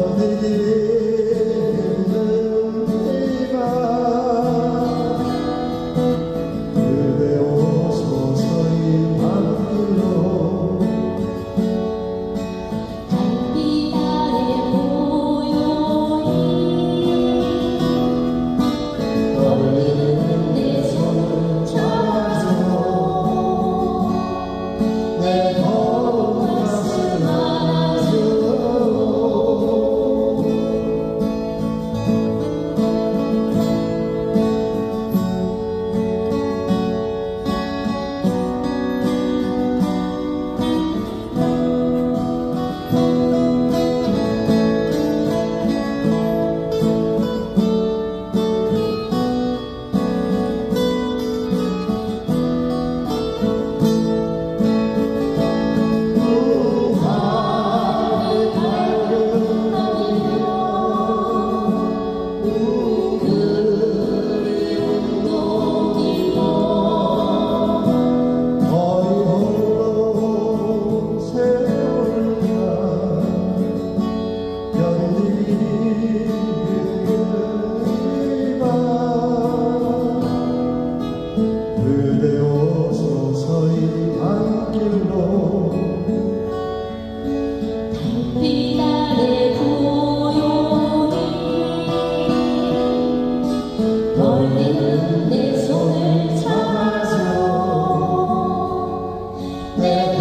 love it. 내는 내 손을 잡아줘. 내